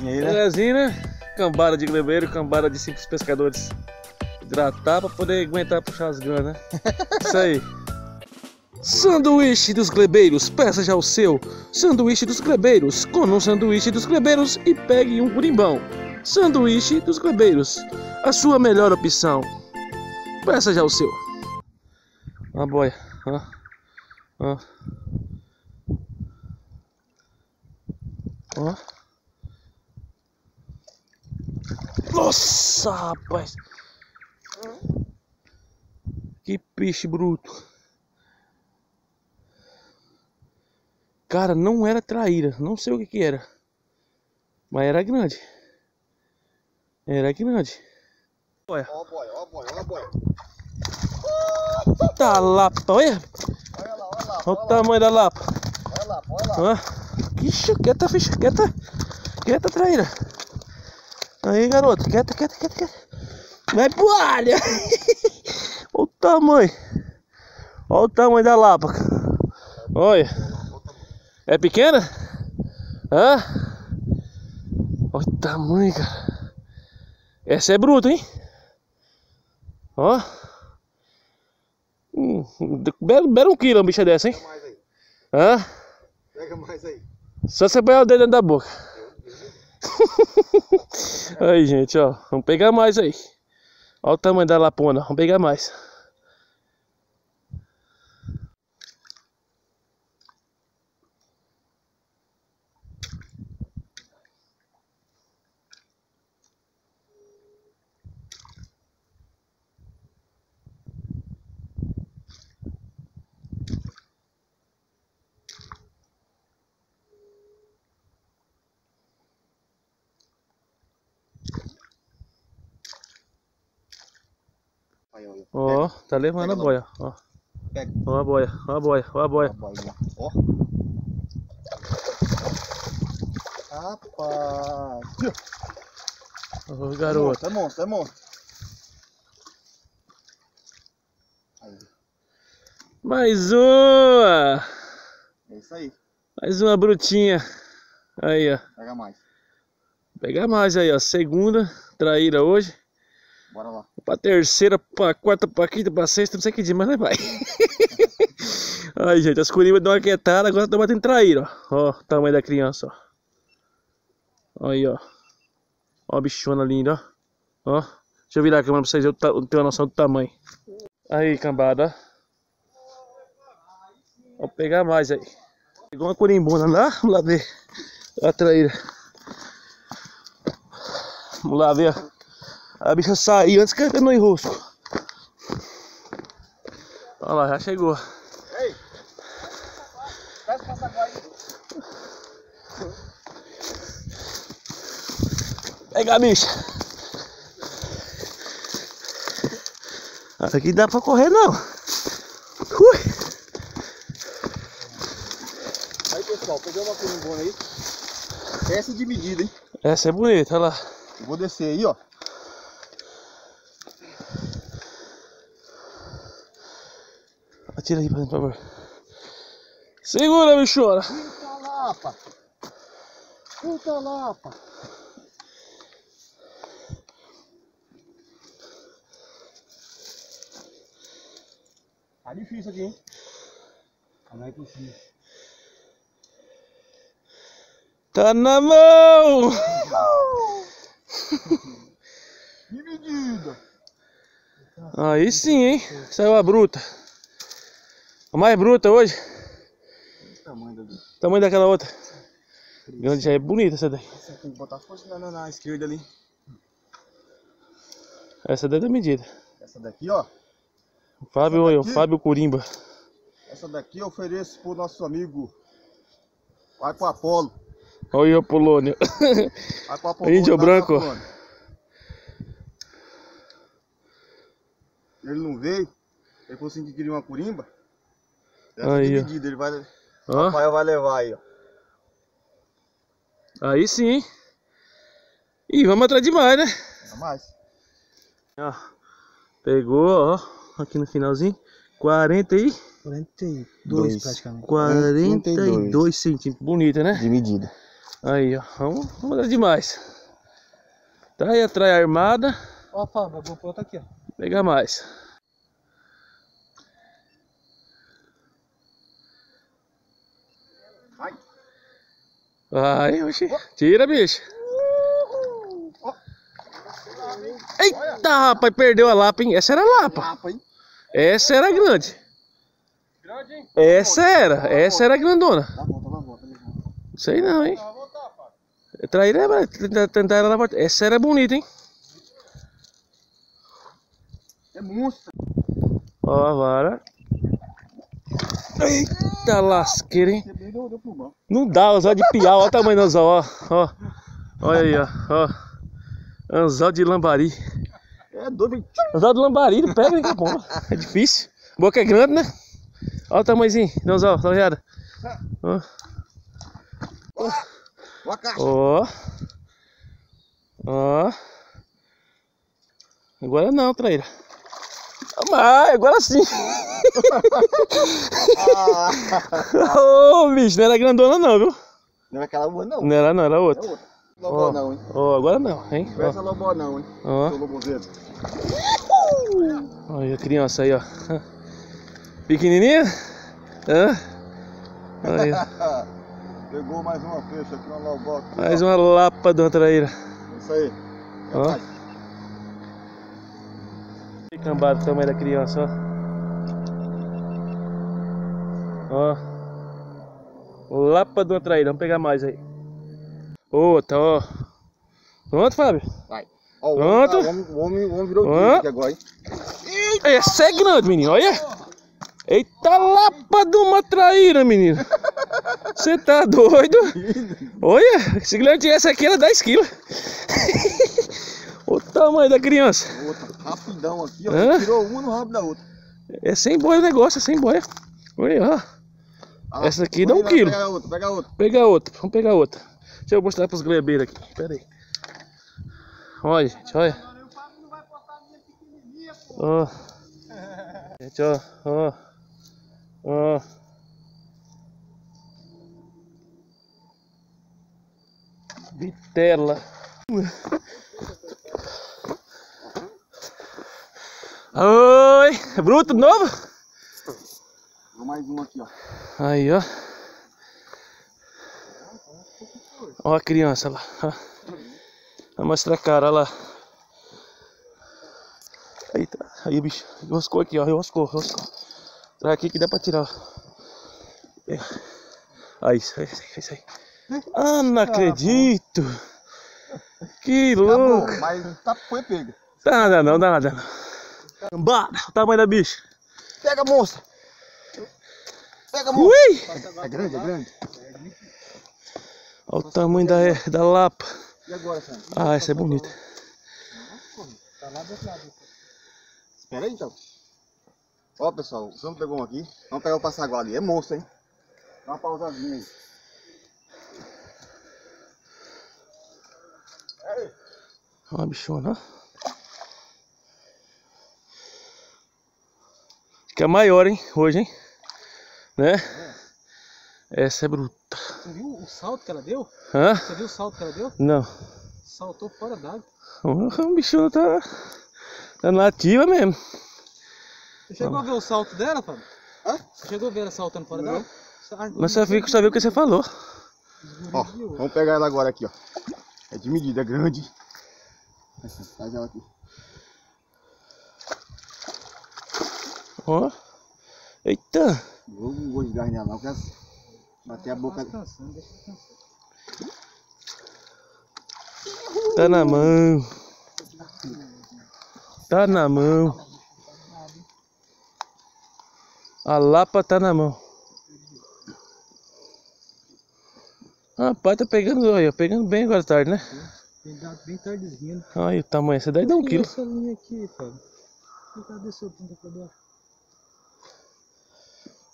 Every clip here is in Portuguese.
Belezinha, né? Cambada de glebeiro, cambada de simples pescadores. Hidratar pra poder aguentar puxar as ganas, né? Isso aí. Sanduíche dos glebeiros, peça já o seu. Sanduíche dos glebeiros, coma um sanduíche dos glebeiros e pegue um curimbão. Sanduíche dos glebeiros, a sua melhor opção. Peça já o seu. Ó a boia, ó. Ó. Ó. Nossa, rapaz. Que peixe bruto. Cara, não era traíra. Não sei o que que era. Mas era grande. Era grande. Olha. Ó, boy, ó, boy, ó, boy. Tá lapa. Olha. Olha lá, olha lá. Olha o tamanho da lapa. Olha lá, olha lá. Ó. Ixi, quieta, ficha. Quieta. Quieta, traíra. Aí, garoto. Quieta, quieta, quieta, quieta. Vai pro alho. Olha o tamanho. Olha o tamanho da lapa. Olha. É pequena? Hã? Olha o tamanho, cara. Essa é bruta, hein? Ó. Hum, belo, belo um quilo uma bicha dessa, hein? Pega mais aí. Hã? Pega mais aí. Só você põe o dedo dentro da boca. aí, gente, ó. Vamos pegar mais aí. Olha o tamanho da lapona. Vamos pegar mais. Olha. Ó, tá levando Pega a boia. Ó, Pega. ó a boia, ó a boia, ó a Ó, boia. ó. Rapaz. Ô, garoto. É monstro, é monstro. Aí, Mais uma! é isso aí. Mais uma brutinha. Aí, ó. Pega mais. Pegar mais aí, ó. Segunda traíra hoje. Bora lá. Pra terceira, pra quarta, pra quinta, pra sexta, não sei que dia, mas vai. Aí, gente, as curimbas dão uma quietada, agora estão batendo traíra, ó. Ó, o tamanho da criança, ó. Aí, ó. Ó a bichona linda, ó. Ó. Deixa eu virar a câmera pra vocês terem uma noção do tamanho. Aí, cambada. Vou pegar mais aí. Pegou uma curimbona lá, vamos lá ver a traíra. Vamos lá ver. A bicha saiu antes que eu no enrosco. Olha lá, já chegou. Ei! Pega a bicha. Aqui dá pra correr não. Ui. Aí, pessoal, peguei uma curimbona aí. Essa é de medida, hein? Essa é bonita, olha lá. Eu vou descer aí, ó. Atira aí pra dentro, por favor. Segura, bichona. Puta lapa! Puta lapa! Tá difícil aqui, hein? Vai por cima. Tá na mão. Medida! Aí sim, hein. Saiu a bruta. A mais bruta hoje. Tamanho da. Tamanho daquela outra. Grande já é bonita essa daí. Essa tem que botar força na, na, na esquerda ali. Essa daí é da medida. Essa daqui, ó. O Fábio, Essa o daqui? Fábio Curimba. Essa daqui eu ofereço pro nosso amigo. Vai pro Apolo. Olha o Polônio. Vai pro Apolo. Índio branco. Ele não veio. Ele falou assim que queria uma curimba. Essa Aí, ó. dividida, ele vai. O Rafael vai levar aí, ó. aí sim. E vamos atrás demais, né? Pega mais. Ó, pegou, ó, aqui no finalzinho. 40 e... 42 Dois. praticamente. 42 centímetros. Bonita, né? De medida. Aí, ó. Vamos, vamos dar demais. Tá aí a traia armada. Ó, Fábio, a GoPro tá aqui, ó. Pegar mais. Vai, oxi. Tira, bicho. Eita, rapaz, perdeu a lapa, hein? Essa era a lapa. Essa era grande. Grande, hein? Essa era. Essa era grandona. Sei não, hein? Traíra é tentar- tentar ela na porta. Essa era bonita, hein? É monstro. Ó a vara. Eita lasqueira, hein? Deu, plumão. Não dá, anzol de piau, olha o tamanho do anzol, ó. ó. Olha aí, ó. ó. Anzol de lambari. É doido? Anzol de lambari, não pega com a bomba. É difícil. Boca é grande, né? Olha o tamanhozinho do anzol, dá uma olhada. Ó. Ó. Ó. Ó. Agora não, traíra. Mas, agora sim. Ô, bicho, não era grandona não, viu? não é aquela boa, não. Não era não, era É outra. Lobó não, hein? Ó, agora não, hein? Não é essa lobó não, hein? Ó, Seu lobozeiro. Olha a criança aí, ó. Pequenininha? Hã? Ó. Pegou mais uma peixe aqui, uma aqui, mais uma lapa de uma traíra. Isso aí. Ó. Que cambada o tamanho da criança, ó. Ó. Lapa de uma traíra, vamos pegar mais aí. Outra, ó. Pronto, Fábio? Vai. Ó, o Pronto. homem, tá- o homem, o homem, o homem virou aqui agora, hein? Essa é grande, menino, olha. Eita lapa de uma traíra, menino. Você tá doido? Olha, se ele tivesse aqui, era 10 quilos. o tamanho da criança. Outra, rapidão aqui, ó. Hã? Tirou uma no rabo da outra. É sem boia o negócio, é sem boia. Olha, ó. Ah, Essa aqui dá um quilo. Pega outra, pega outra. Pegar outra, vamos pegar outra. Deixa eu mostrar pros glebeiros aqui. Pera aí. Olha, gente, olha. Ó. Gente, ó, ó. Ó. Vitela. Oi! Bruto de novo? Vou mais uma aqui, ó. Aí, ó. Ó a criança lá. ó. Vai mostrar a cara, olha lá. Aí, tá. aí bicho. Roscou aqui, ó. Roscou, roscou. Traz aqui que dá pra tirar, ó. Pega. Aí, isso aí, isso aí. Ah, não acredito. Que louco. Acabou, mas tá, foi pega. Dá nada não, dá nada não. Cambada, o tamanho da bicha. Pega, moça. Pega, moça. Ui! É grande, é grande. Olha o tamanho da, da lapa. E agora, Sandro? Ah, essa é bonita. Tá lá do outro lado. Espera aí, então. Ó, pessoal, o Sandro pegou um aqui. Vamos pegar o passaguá ali. É monstro, hein? Dá uma pausazinha aí. Olha a bichona, ó. Que é maior, hein? Hoje, hein? Né? Essa é bruta. Você viu o salto que ela deu? Hã? Você viu o salto que ela deu? Não. Saltou fora d'água. O bichona tá, tá nativa mesmo. Você chegou a ver o salto dela, Fábio? Hã? Você chegou a ver ela saltando fora d'água? Mas só viu, só viu o que você falou. Ó, vamos pegar ela agora aqui, ó. É de medida, é grande. Faz ela aqui. Ó. Eita. Eu não vou desgarrar nela não, porque bater a boca. Deixa descansar. Tá na mão. Tá na mão. A lapa tá na mão. Rapaz, tá pegando, olha, pegando bem agora à tarde, né? Bem, da- bem tardezinha. Olha o tamanho, essa daí dá um quilo. essa linha aqui, Fábio? E Cadê seu ponta pra baixo?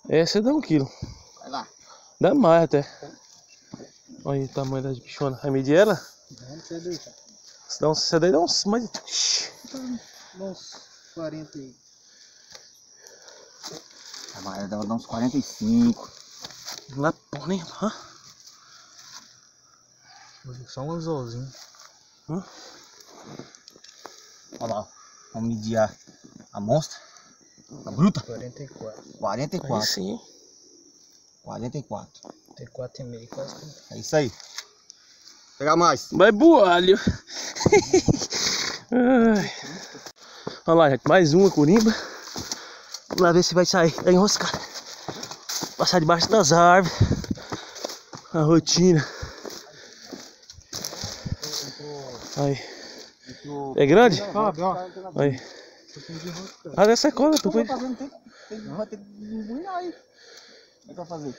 Essa dá um quilo. Vai lá. Dá mais até. Olha o tamanho das bichonas. Vai medir ela? Vamos sair daí, cara. Se dá essa daí dá uns mais. Dá uns 40 aí. A Maria dava dar uns 45. Lapona, hein? Hã? Só um anzolzinho. Olha lá, vamos medir a, a monstra, a bruta. 44. 44, Aí sim. 44. 44,5 quase. que- É isso aí. Vou pegar mais. Vai boalho. Olha lá, gente. Mais uma corimba. Vamos lá ver se vai sair. Tá enroscada. Passar debaixo das árvores. A rotina. Aí. É grande? Aí. Ah, dessa cola, tu Como foi. vai fazer? Não tem, tem, vai ter que empunhar aí. Como é que vai fazer?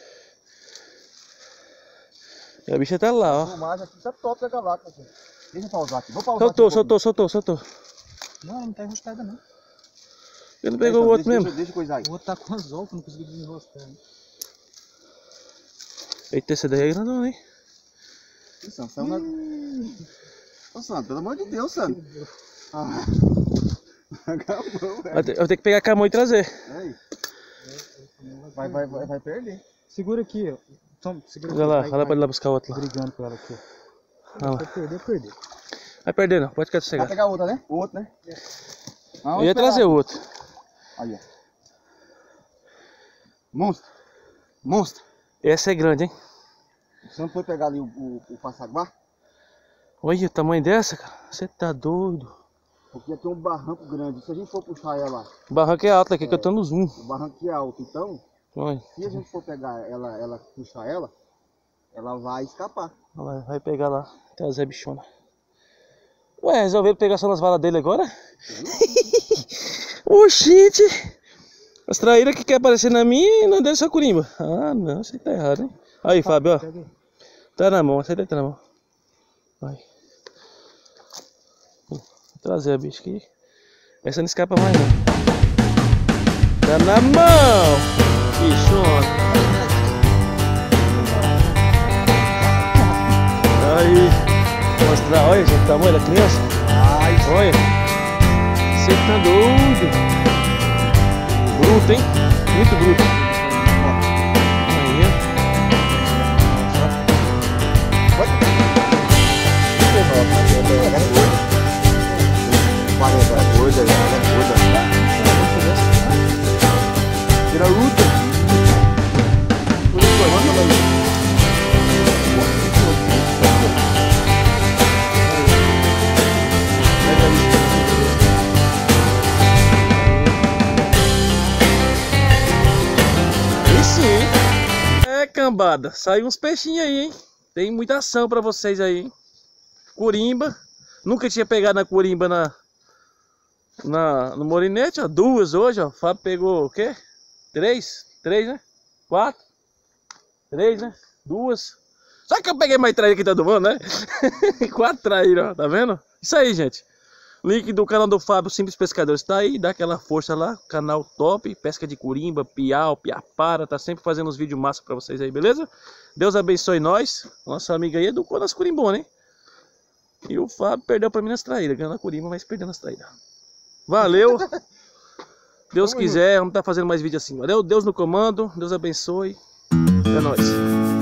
A bicha tá lá, ó. Filmagem aqui, isso é top da gente. Deixa eu pausar aqui. Vou pausar Soltou, aqui um soltou, soltou, soltou. Não, não tá enroscada não. Ele não pegou o outro deixa, mesmo. Deixa, coisar aí. O outro tá com anzol, que eu não consegui desenroscar. né? Eita, esse daí é grandão, hein? Santo, saiu um Ô, Santo, pelo amor de Deus, Santo. Ah. Acabou, Eu velho. te- eu vou ter que pegar com a mão e trazer. Aí. Vai, vai, vai, vai perder. Segura aqui, ó. Toma, segura Olha aqui. lá, Vai- olha pra vai ele lá buscar o outro lá. Brigando com ela aqui. Olha lá. Se perder, perder. Vai perder não, pode ficar Vai sossegado. pegar outra, né? O outro, né? Ah, Eu ia trazer o outro. Aí, ó. Monstro. Monstro. Essa é grande, hein? Você não foi pegar ali o, o, o passaguá? Olha o tamanho dessa, cara. Você tá doido. Porque é um barranco grande. Se a gente for puxar ela, O barranco é alto aqui que eu tô no zoom. o barranco é alto, então, Olha, se a gente for pegar ela, ela puxar ela, ela vai escapar. lá, vai pegar lá. Trazer a bichona. Ué, resolveram pegar só nas varas dele agora? Oxente! As traíras que quer aparecer na minha e não deu sua curimba. Ah, não, você tá errado, hein? Aí, Fábio, ó. Tá na mão, essa daí tá na mão. Vai. Vou trazer a bicha aqui. Essa não escapa mais não. Tá na mão! Bichona. Aí. Mostrar, olha gente, o tamanho da criança. Ai, Olha. Você tá doido. Bruto, hein? Muito bruto. Gorda, ela é gorda. Tira a luta. É, cambada. Saiu uns peixinhos aí, hein? Tem muita ação pra vocês aí, hein? Corimba. Nunca tinha pegado na corimba na, na, no morinete, ó. Duas hoje, ó. O Fábio pegou o quê? Três? Três, né? Quatro? Três, né? Duas. Só que eu peguei mais traíra que todo mundo, né? Quatro traíras, ó. Tá vendo? Isso aí, gente. Link do canal do Fábio Simples Pescadores tá aí, dá aquela força lá, canal top, pesca de curimba, piau, piapara, tá sempre fazendo uns vídeos massa pra vocês aí, beleza? Deus abençoe nós, nossa amiga aí educou nas curimbonas, hein? E o Fábio perdeu pra mim nas traíras, ganhou na curimba, mas perdeu nas traíras. Valeu! Deus quiser, vamos estar fazendo mais vídeo assim, valeu? Deus no comando, Deus abençoe, é nóis.